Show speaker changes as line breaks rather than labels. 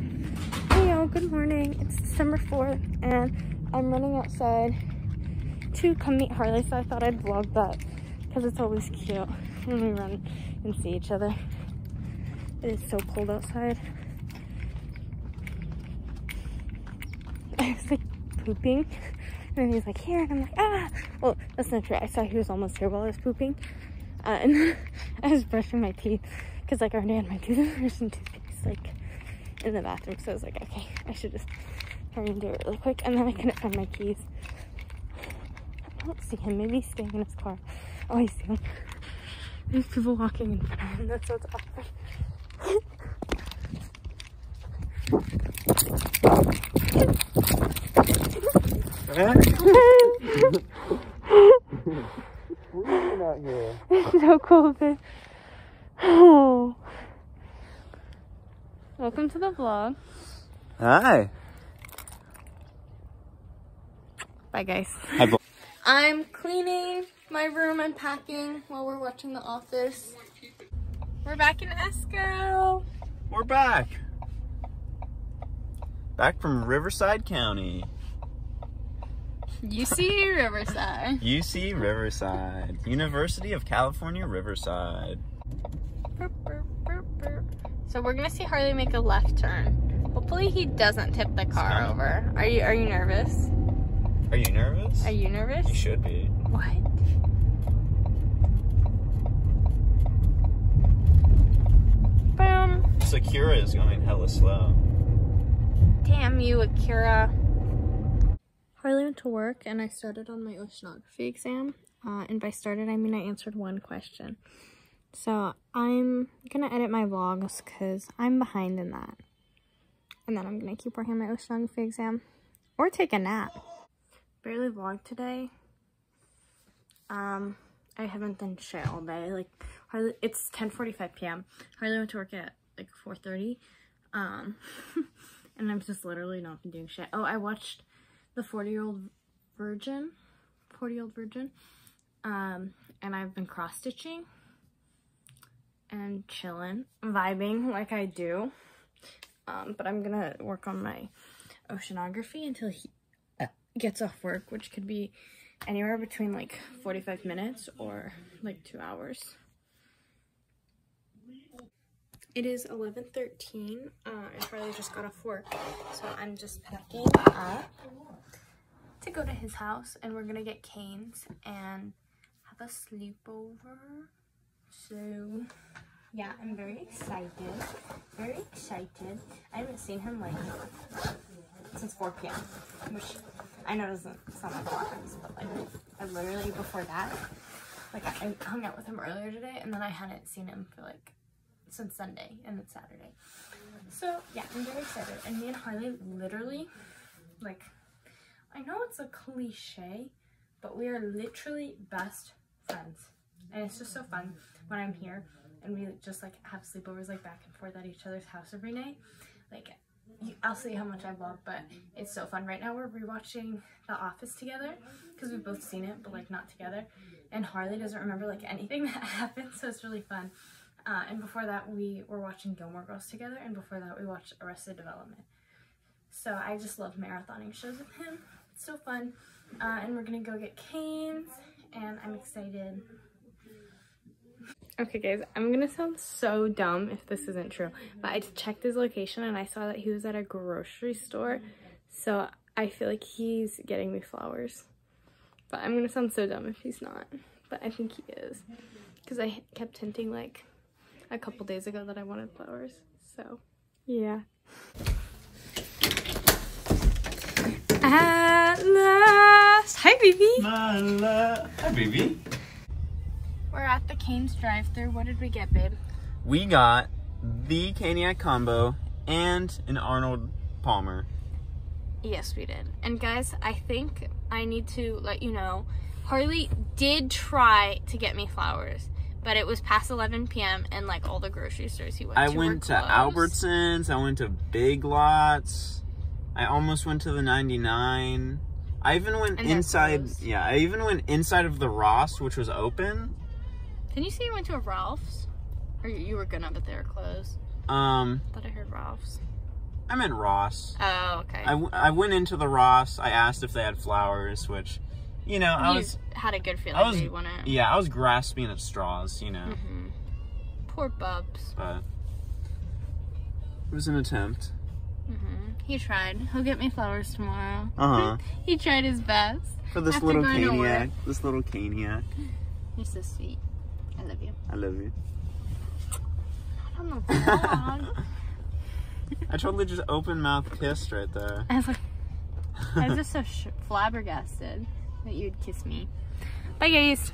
Hey y'all, good morning. It's December 4th and I'm running outside to come meet Harley, so I thought I'd vlog that because it's always cute when we run and see each other. It is so cold outside. I was like pooping and then he's like here and I'm like ah well that's not true I saw he was almost here while I was pooping uh, and I was brushing my teeth because like I already had my toothbrush and toothpaste like in the bathroom so I was like okay I should just hurry and do it really quick and then I couldn't find my keys. I don't see him. Maybe he's staying in his car. Oh I see him. There's people walking in front of him. That's what's awkward.
Out here?
It's so babe. Oh. Welcome to the vlog.
Hi.
Bye, guys.
Hi,
I'm cleaning my room and packing while we're watching The Office. We're back in Esco.
We're back. Back from Riverside County.
UC Riverside.
UC Riverside. University of California, Riverside.
Burp, burp, burp. So we're gonna see Harley make a left turn. Hopefully he doesn't tip the car over. Are you are you nervous?
Are you nervous?
Are you nervous?
You should be.
What? Boom.
Sakura is going hella slow.
Damn you, Akira. Harley went to work and I started on my oceanography exam. Uh, and by started, I mean I answered one question. So I'm gonna edit my vlogs because I'm behind in that. And then I'm gonna keep working on my oceanography exam or take a nap. Barely vlogged today. Um, I haven't done shit all day. Like, Harley, it's 10:45 p.m. Harley went to work at like 4:30. Um, and I'm just literally not been doing shit. Oh, I watched the 40 year old virgin, 40 year old virgin. Um, and I've been cross stitching and chilling, vibing like I do. Um, but I'm gonna work on my oceanography until he uh, gets off work, which could be anywhere between like 45 minutes or like two hours. It is 11.13 uh, and Harley just got off work, so I'm just packing up to go to his house and we're gonna get Cane's and have a sleepover. So yeah, I'm very excited. Very excited. I haven't seen him like since 4 p.m. Which I know doesn't sound like a lot, but like I literally before that, like I, hung out with him earlier today and then I hadn't seen him for like since Sunday and it's Saturday. So yeah, I'm very excited. And me and Harley literally, like, I know it's a cliche, but we are literally best friends. And it's just so fun when I'm here and we just like have sleepovers like back and forth at each other's house every night. Like, I'll see how much I vlog, but it's so fun. Right now we're rewatching The Office together because we've both seen it, but like not together. And Harley doesn't remember like anything that happened, so it's really fun. Uh, and before that, we were watching Gilmore Girls together, and before that, we watched Arrested Development. So I just love marathoning shows with him. It's so fun. Uh, and we're gonna go get Cane's, and I'm excited. Okay, guys, I'm gonna sound so dumb if this isn't true, but I checked his location and I saw that he was at a grocery store, so I feel like he's getting me flowers. But I'm gonna sound so dumb if he's not, but I think he is, because I kept hinting like a couple days ago that I wanted flowers. So, yeah. At last! Hi, baby!
Hi, baby.
We're at the Cane's drive-thru. What did we get, babe?
We got the Caniac combo and an Arnold Palmer.
Yes, we did. And guys, I think I need to let you know, Harley did try to get me flowers, but it was past 11 p.m. and like all the grocery stores he went
I
to
went to. Albertsons. I went to Big Lots. I almost went to the 99. I even went
And
inside. Yeah, I even went inside of the Ross, which was open.
Can you say you went to a Ralph's? Or you were gonna, but they were closed.
Um,
thought I heard Ralph's.
I meant Ross.
Oh, okay.
I, I went into the Ross. I asked if they had flowers, which, you know, I
you
was
had a good feeling
I was
that you wanna.
yeah, I was grasping at straws, you know,
hmm Poor Bubs.
but it was an attempt.
Mm -hmm. He tried. He'll get me flowers tomorrow.
Uh huh.
He tried his best.
For this
After
little caniac, this little caniac.
You're so sweet. I love you.
I love you.
I don't know.
I totally just open mouth kissed right there.
I was like, I was just so sh- flabbergasted that you'd kiss me. Bye, guys.